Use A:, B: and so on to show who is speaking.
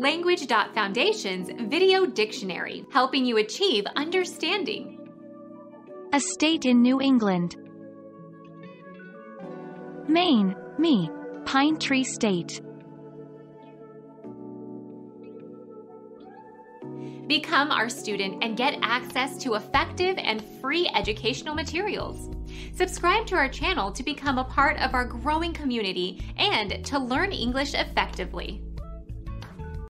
A: Language.Foundation's Video Dictionary, helping you achieve understanding.
B: A state in New England. Maine, me, Pine Tree State.
A: Become our student and get access to effective and free educational materials. Subscribe to our channel to become a part of our growing community and to learn English effectively.